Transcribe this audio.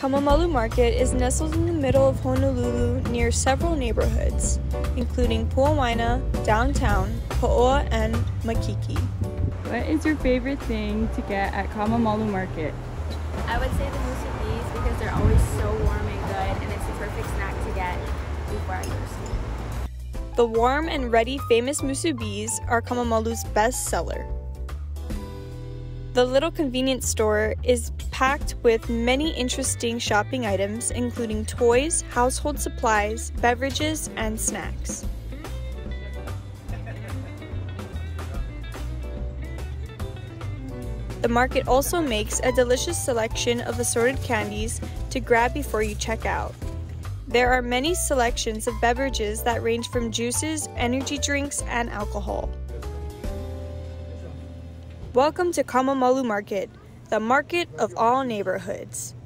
Kamamalu Market is nestled in the middle of Honolulu near several neighborhoods, including Puowaina, downtown, Pauoa, and Makiki. What is your favorite thing to get at Kamamalu Market? I would say the musubis because they're always so warm and good and it's the perfect snack to get before I go to sleep. The warm and ready famous musubis are Kamamalu's best seller. The little convenience store is packed with many interesting shopping items, including toys, household supplies, beverages, and snacks. The market also makes a delicious selection of assorted candies to grab before you check out. There are many selections of beverages that range from juices, energy drinks, and alcohol. Welcome to Kamamalu Market, the market of all neighborhoods.